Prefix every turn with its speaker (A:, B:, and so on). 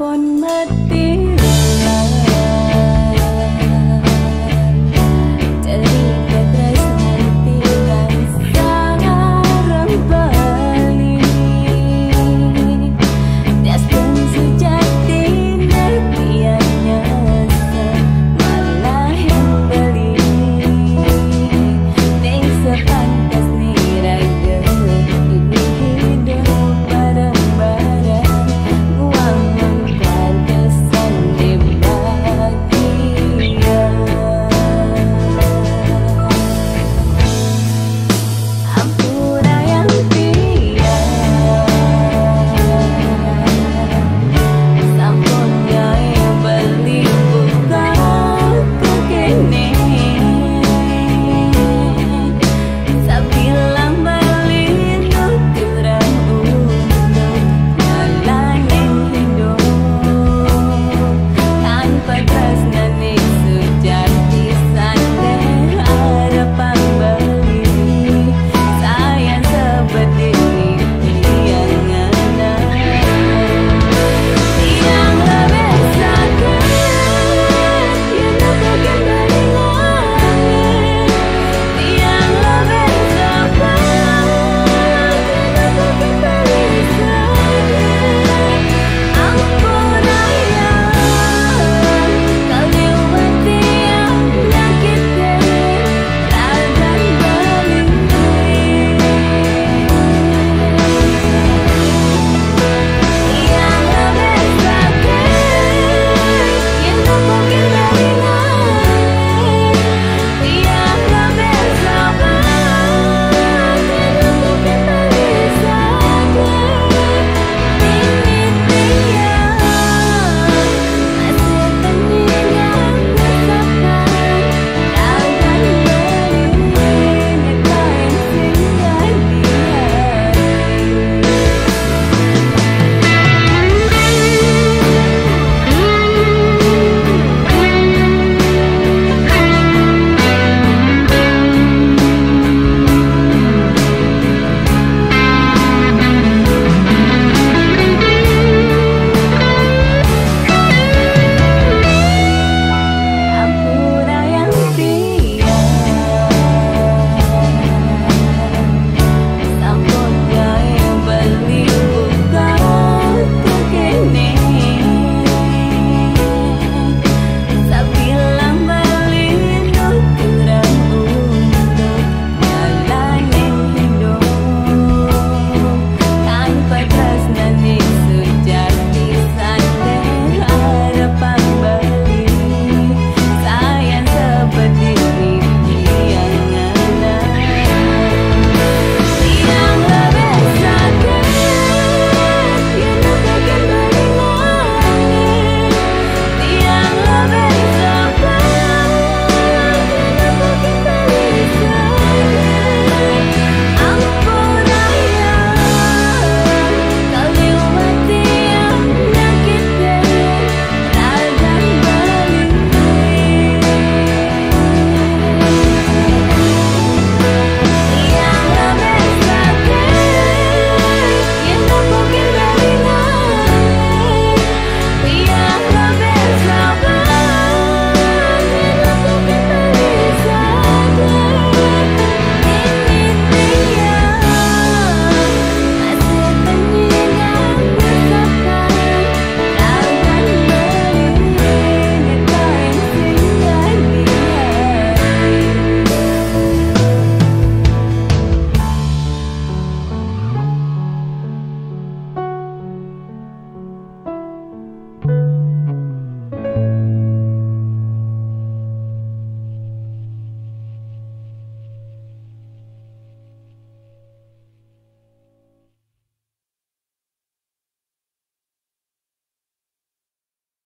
A: pun mati